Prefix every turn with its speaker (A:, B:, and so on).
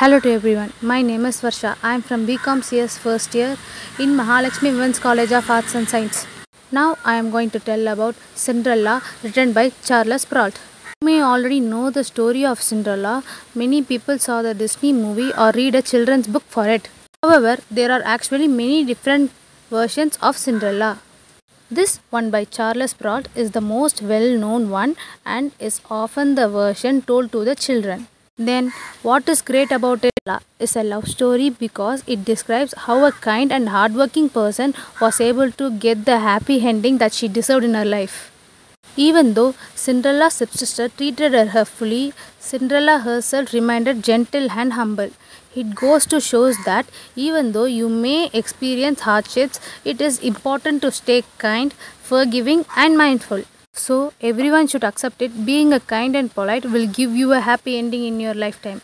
A: Hello to everyone. My name is Varsha. I am from BCom CS first year in Mahalakshmi Women's College of Arts and Science. Now I am going to tell about Cinderella written by Charles Perrault. You may already know the story of Cinderella. Many people saw the Disney movie or read a children's book for it. However, there are actually many different versions of Cinderella. This one by Charles Perrault is the most well known one and is often the version told to the children. Then, what is great about it is a love story because it describes how a kind and hardworking person was able to get the happy ending that she deserved in her life. Even though Cinderella's stepsister treated her roughly, Cinderella herself remained gentle and humble. It goes to shows that even though you may experience hardships, it is important to stay kind, forgiving, and mindful. So, everyone should accept it. Being a kind and polite will give you a happy ending in your lifetime.